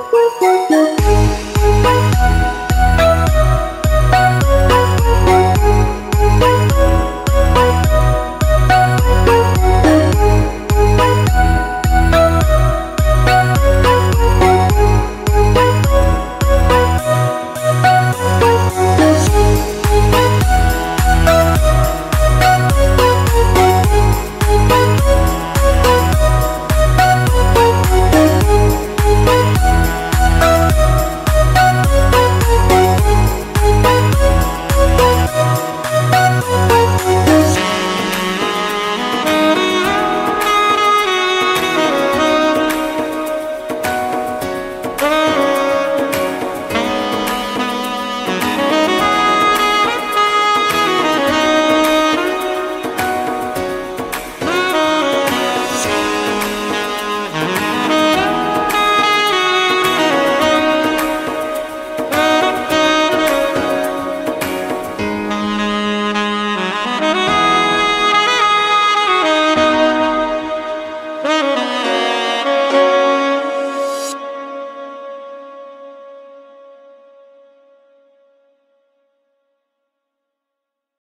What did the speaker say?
呜呜。